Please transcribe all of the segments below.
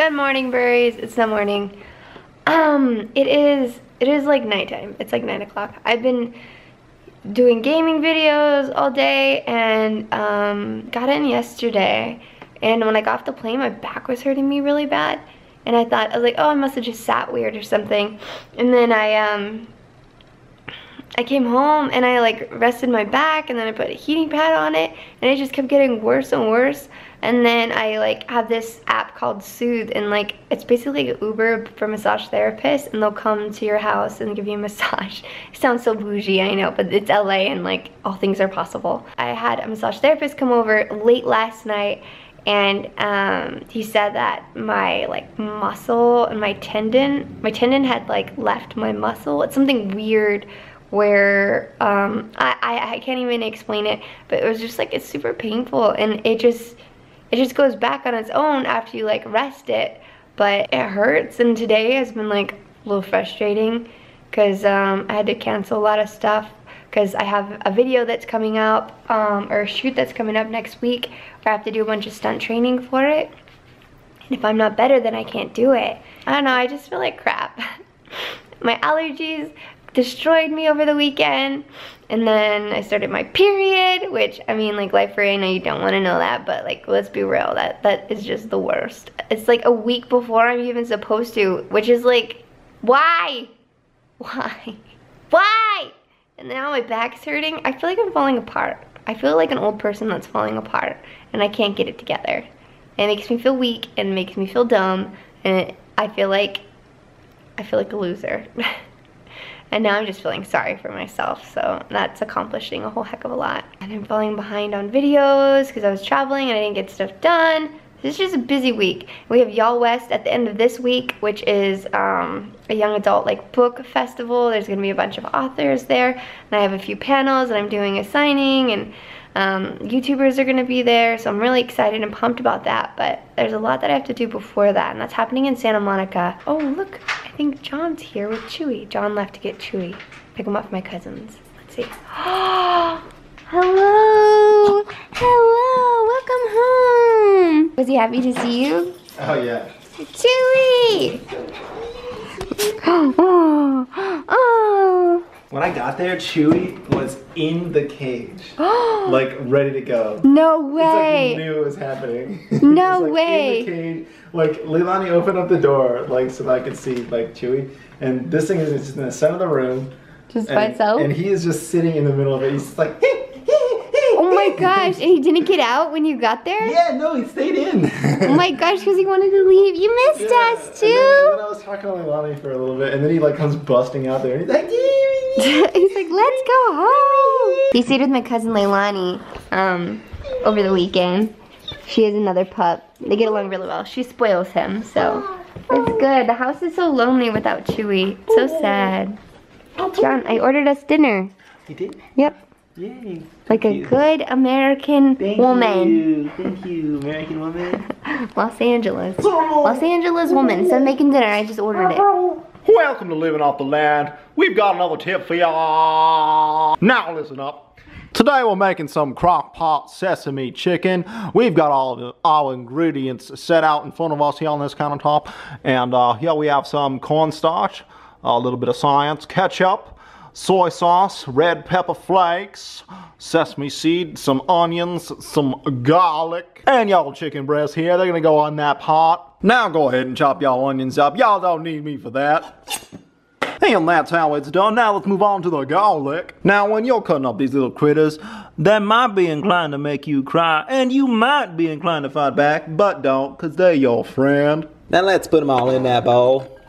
Good morning, birdies. It's the morning. Um, it is, it is like nighttime. It's like 9 o'clock. I've been doing gaming videos all day and um, got in yesterday. And when I got off the plane, my back was hurting me really bad. And I thought, I was like, oh, I must have just sat weird or something. And then I, um, I came home and I like rested my back and then I put a heating pad on it and it just kept getting worse and worse. And then I like have this app called Soothe and like it's basically Uber for massage therapists and they'll come to your house and give you a massage. Sounds so bougie, I know, but it's LA and like all things are possible. I had a massage therapist come over late last night and um, he said that my like muscle and my tendon, my tendon had like left my muscle. It's something weird where um, I, I, I can't even explain it, but it was just like, it's super painful and it just, it just goes back on its own after you like rest it, but it hurts and today has been like a little frustrating because um, I had to cancel a lot of stuff because I have a video that's coming up um, or a shoot that's coming up next week where I have to do a bunch of stunt training for it. And if I'm not better, then I can't do it. I don't know, I just feel like crap. My allergies destroyed me over the weekend. And then I started my period, which I mean like life for I know you don't want to know that, but like let's be real, that that is just the worst. It's like a week before I'm even supposed to, which is like, why? Why? Why? And now my back's hurting. I feel like I'm falling apart. I feel like an old person that's falling apart and I can't get it together. It makes me feel weak and makes me feel dumb and it, I feel like I feel like a loser. And now I'm just feeling sorry for myself, so that's accomplishing a whole heck of a lot. And I'm falling behind on videos because I was traveling and I didn't get stuff done. This is just a busy week. We have YALLWEST at the end of this week, which is um, a young adult like book festival. There's gonna be a bunch of authors there. And I have a few panels and I'm doing a signing and um, YouTubers are gonna be there. So I'm really excited and pumped about that. But there's a lot that I have to do before that and that's happening in Santa Monica. Oh, look, I think John's here with Chewie. John left to get Chewie. Pick him up for my cousins. Let's see. Hello. Hello. Welcome home. Was he happy to see you? Oh yeah. Chewie. When I got there, Chewie was in the cage, like ready to go. No It's like way. he knew it was happening. No was, like, way. In the cage. Like Leilani opened up the door, like so that I could see like Chewie, and this thing is just in the center of the room. Just and, by itself? And he is just sitting in the middle of it. He's just like. Oh my gosh. And he didn't get out when you got there? Yeah, no, he stayed in. Oh my gosh, because he wanted to leave. You missed Yeah, us and too. then- And then I was talking to Leilani for a little bit, and then he like comes busting out there, and he's like, He's like, let's go home. He stayed with my cousin Leilani um, over the weekend. She has another pup. They get along really well. She spoils him, so it's good. The house is so lonely without Chewie. It's so sad. John, I ordered us dinner. He did. Yep. Yay. Like a good American Thank woman. you. Thank you, American woman. Los Angeles. Los Angeles woman. Instead of making dinner, I just ordered it. Welcome to Living Off the Land. We've got another tip for y'all. Now listen up. Today we're making some crock pot sesame chicken. We've got all the, our ingredients set out in front of us here on this countertop. And uh, here we have some cornstarch, a little bit of science, ketchup, soy sauce, red pepper flakes, sesame seed, some onions, some garlic, and y'all chicken breasts here. They're gonna go on that pot. Now go ahead and chop y'all onions up. Y'all don't need me for that. And that's how it's done. Now let's move on to the garlic. Now when you're cutting up these little critters, they might be inclined to make you cry, and you might be inclined to fight back, but don't, cause they're your friend. Now let's put them all in that bowl.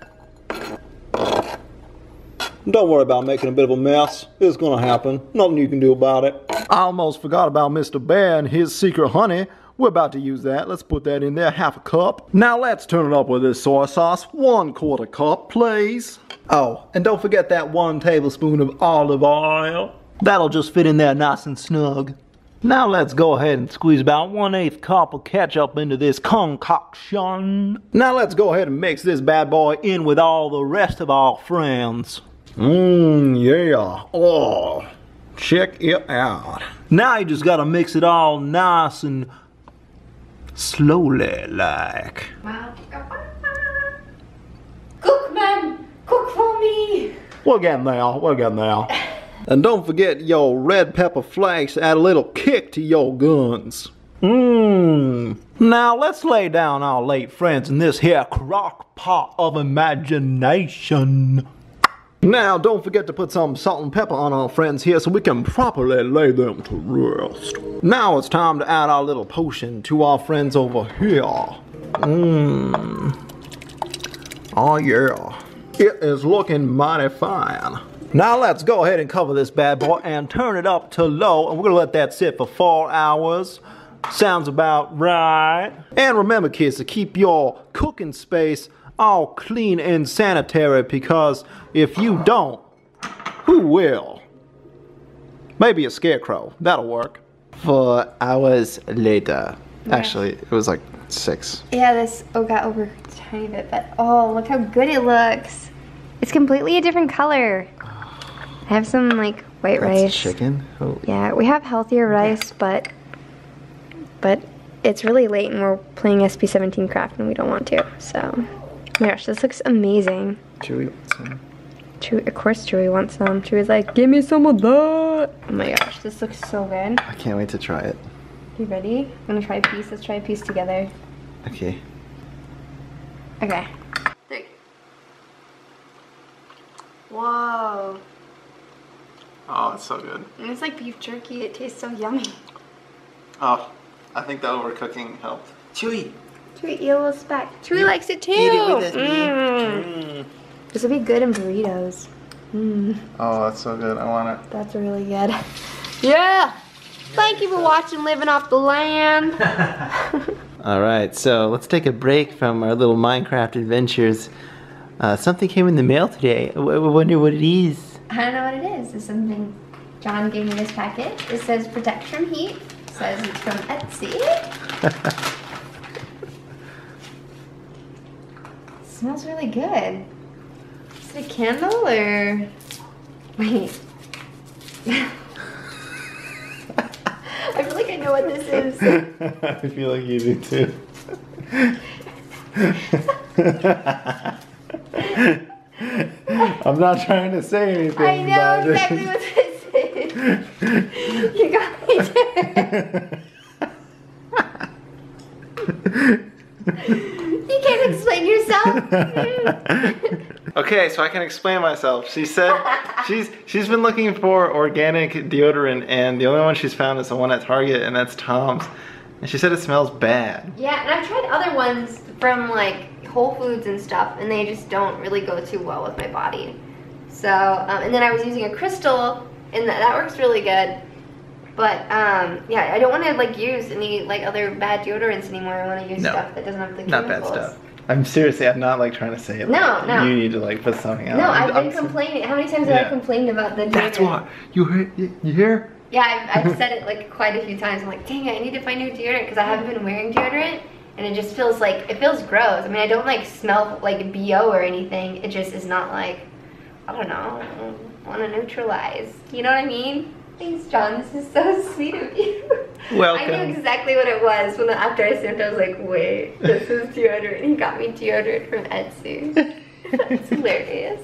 Don't worry about making a bit of a mess. It's gonna happen. Nothing you can do about it. I almost forgot about Mr. Bear and his secret honey. We're about to use that. Let's put that in there, half a cup. Now let's turn it up with this soy sauce. One quarter cup, please. Oh, and don't forget that one tablespoon of olive oil. That'll just fit in there nice and snug. Now let's go ahead and squeeze about one eighth cup of ketchup into this concoction. Now let's go ahead and mix this bad boy in with all the rest of our friends. Mmm, yeah. Oh, check it out. Now you just gotta mix it all nice and slowly like. Cook, man! Cook for me! We're getting there, we're getting there. and don't forget your red pepper flakes add a little kick to your guns. Mmm. Now let's lay down our late friends in this here crock pot of imagination. Now don't forget to put some salt and pepper on our friends here so we can properly lay them to rest. Now it's time to add our little potion to our friends over here. Mmm. Oh yeah. It is looking mighty fine. Now let's go ahead and cover this bad boy and turn it up to low and we're gonna let that sit for four hours. Sounds about right. And remember kids to keep your cooking space all clean and sanitary because if you don't, who will? Maybe a scarecrow. That'll work. Four hours later. Actually, it was like six. Yeah, this oh got over a tiny bit, but oh look how good it looks. It's completely a different color. I have some like white That's rice. chicken. Oh, Yeah, we have healthier rice, but but it's really late and we're playing SB17 craft and we don't want to. So, my gosh, this looks amazing. chewie. wants some. Chewie, of course, Chewie wants some. Chewie's like, give me some of that. Oh my gosh, this looks so good. I can't wait to try it. You ready? I'm gonna try a piece. Let's try a piece together. Okay. Okay. Three. Whoa. Oh, it's so good. And It's like beef jerky. It tastes so yummy. Oh, I think that overcooking helped. Chewie. Chewie, eat a little speck. Chewie likes it too. Eat it with us, Mm. This would be good in burritos. Mm, Oh, that's so good. I want it. that's really good. Yeah. Thank you for watching Living Off the Land. All right, so let's take a break from our little Minecraft adventures. Uh, something came in the mail today. I I wonder what it is. I don't know what it is. It's something John gave me this package. It says protect from heat. It says it's from Etsy. smells really good. Is it a candle or wait? I feel like I know what this is. I feel like you do too. I'm not trying to say anything. I know exactly what this is. You got me there. You can't explain yourself. Okay, so I can explain myself. She said she's she's been looking for organic deodorant, and the only one she's found is the one at Target, and that's Tom's. And she said it smells bad. yeah, and I've tried other ones from like Whole Foods and stuff, and they just don't really go too well with my body. So, um, and then I was using a crystal, and that, that works really good. But um, yeah, I don't want to like use any like other bad deodorants anymore. I want to use No. stuff that doesn't have the chemicals. Not bad stuff. I'm seriously, I'm not like trying to say it. No, like, no. You need to like put something out. No, I'm- I've I'm been so- complaining. How many times have I complained about the deodorant? That's why you hear you, you hear. Yeah, I've, I've said it like quite a few times. I'm like, dang it, I need to find new deodorant because I haven't been wearing deodorant, and it just feels like it feels gross. I mean, I don't like smell like bo or anything. It just is not like, I don't know, want to neutralize. You know what I mean? Thanks, John. This is so sweet of you. Well I knew exactly what it was when after I sent. I was like, wait, this is deodorant. He got me deodorant from Etsy. That's hilarious.